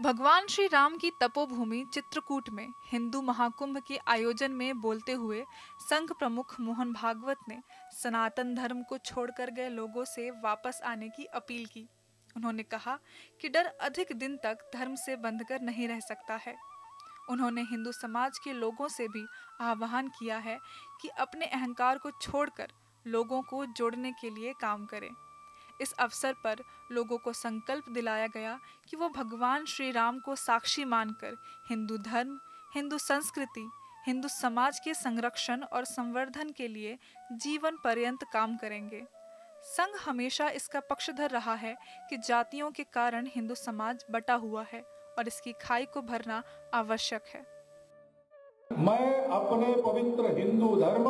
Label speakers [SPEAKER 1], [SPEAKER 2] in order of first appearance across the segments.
[SPEAKER 1] भगवान श्री राम की तपोभूमि चित्रकूट में हिंदू महाकुंभ के आयोजन में बोलते हुए संघ प्रमुख मोहन भागवत ने सनातन धर्म को छोड़कर गए लोगों से वापस आने की अपील की। उन्होंने कहा कि डर अधिक दिन तक धर्म से बंधकर नहीं रह सकता है। उन्होंने हिंदू समाज के लोगों से भी आह्वान किया है कि अपने अहंकार को छोड़कर लोगों को जोड़ने के लिए काम करें। इस अवसर पर लोगों को संकल्प दिलाया गया कि वो भगवान श्री राम को साक्षी मानकर हिंदू धर्म, हिंदू संस्कृति, हिंदू समाज के संरक्षण और संवर्धन के लिए जीवन पर्यंत काम करेंगे। संघ हमेशा इसका पक्षधर रहा है कि जातियों के कारण हिंदू समाज बटा हुआ है और इसकी खाई को भरना आवश्यक है।
[SPEAKER 2] मैं अपने पवित्र हिंदू धर्म,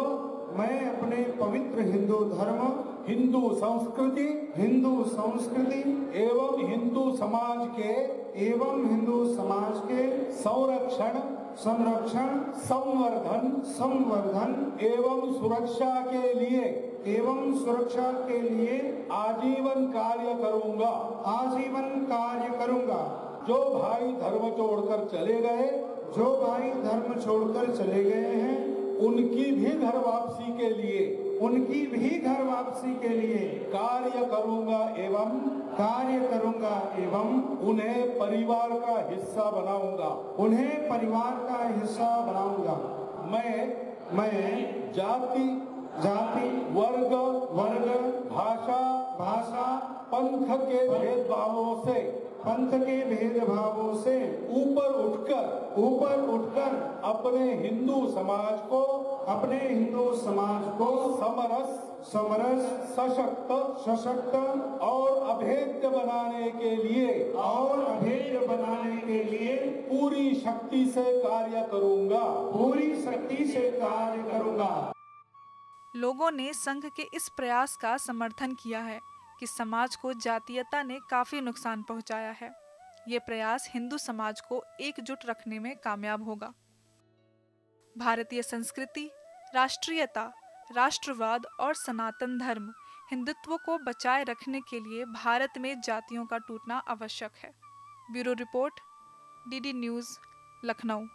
[SPEAKER 3] मैं अपने पवित्र हिंदू धर्म
[SPEAKER 2] हिंदू संस्कृति
[SPEAKER 3] हिंदू संस्कृति
[SPEAKER 2] एवं हिंदू समाज के,
[SPEAKER 3] एवं हिंदू समाज के
[SPEAKER 2] संरक्षण
[SPEAKER 3] संरक्षण,
[SPEAKER 2] संवर्धन
[SPEAKER 3] संवर्धन
[SPEAKER 2] एवं सुरक्षा के लिए,
[SPEAKER 3] एवं सुरक्षा के लिए
[SPEAKER 2] आजीवन कार्य करूँगा,
[SPEAKER 3] आजीवन कार्य करूँगा।
[SPEAKER 2] जो भाई धर्म छोड़कर चले गए,
[SPEAKER 3] जो भाई धर्म छोड़कर चले गए हैं
[SPEAKER 2] उनकी भी घर वापसी के लिए,
[SPEAKER 3] उनकी भी घर वापसी के लिए
[SPEAKER 2] कार्य करूँगा एवं,
[SPEAKER 3] कार्य करूँगा एवं
[SPEAKER 2] उन्हें परिवार का हिस्सा बनाऊँगा,
[SPEAKER 3] उन्हें परिवार का हिस्सा बनाऊँगा।
[SPEAKER 2] मैं
[SPEAKER 3] मैं
[SPEAKER 2] जाति
[SPEAKER 3] जाति,
[SPEAKER 2] वर्ग
[SPEAKER 3] वर्ग,
[SPEAKER 2] भाषा
[SPEAKER 3] भाषा,
[SPEAKER 2] पंथ के भेदभावों से,
[SPEAKER 3] पंथ के भेदभावों
[SPEAKER 2] ऊपर उठकर
[SPEAKER 3] ऊपर उठकर
[SPEAKER 2] अपने हिंदू समाज को,
[SPEAKER 3] अपने हिंदू समाज को
[SPEAKER 2] समरस
[SPEAKER 3] समरस,
[SPEAKER 2] सशक्त
[SPEAKER 3] सशक्त
[SPEAKER 2] और अभेद्य बनाने के लिए,
[SPEAKER 3] और अभेद्य बनाने के लिए
[SPEAKER 2] पूरी शक्ति से कार्य करूँगा।
[SPEAKER 3] पूरी शक्ति से कार्य करूँगा।
[SPEAKER 1] लोगों ने संघ के इस प्रयास का समर्थन किया है कि समाज को जातीयता ने काफ़ी नुकसान पहुँचाया है। ये प्रयास हिंदू समाज को एकजुट रखने में कामयाब होगा। भारतीय संस्कृति, राष्ट्रीयता, राष्ट्रवाद और सनातन धर्म हिंदुत्व को बचाए रखने के लिए भारत में जातियों का टूटना आवश्यक है। Bureau report, DD news, Lucknow.